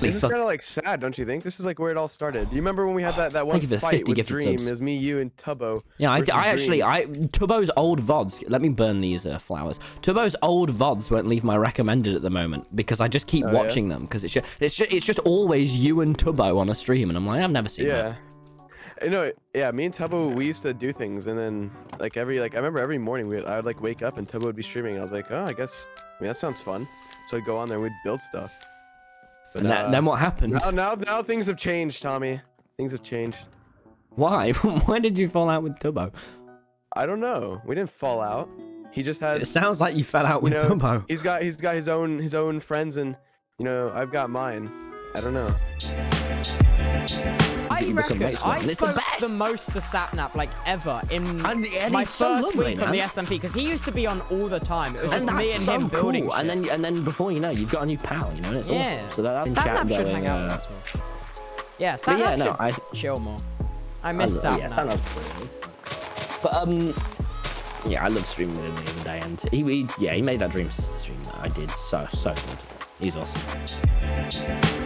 This is kind of like sad, don't you think? This is like where it all started. Do you remember when we had that, that one Thank you for the fight 50 with Dream? subs. Is me, you, and Tubbo. Yeah, I, I actually. I Tubbo's old vods. Let me burn these uh, flowers. Tubbo's old vods won't leave my recommended at the moment because I just keep Oh, yeah? watching them because it's just, it's just, it's just always you and Tubbo on a stream, and I'm like, I've never seen that. Yeah. You know, yeah, me and Tubbo, we used to do things, and then like every like I remember every morning we would, I would like wake up and Tubbo would be streaming. And I was like, oh, I guess, I mean that sounds fun. So I'd go on there, and we'd build stuff. But And that, uh, then what happened? now, now, now things have changed, Tommy. Things have changed. Why? Why did you fall out with Tubbo? I don't know. We didn't fall out. He just has. It sounds like you fell out you with know, Tubbo. he's got he's got his own his own friends, and you know I've got mine. I don't know. I reckon I. It's the spoke the, best. most to Sapnap like ever in And- and my he's so first lovely, week on the. SMP because he used to be on all the time. It was just And me and so him cool. building. And shit. then, and then before you know, you've got a new pal. You know, and it's yeah, awesome. So that, that's Sapnap should hang out uh, with us. Yeah, Sapnap yeah, no, should I, chill more. I I miss love- Sapnap. yeah. But um, yeah, I love streaming with him the other day, and he, he yeah, he made that Dream Sister stream that I did so so good. He's awesome.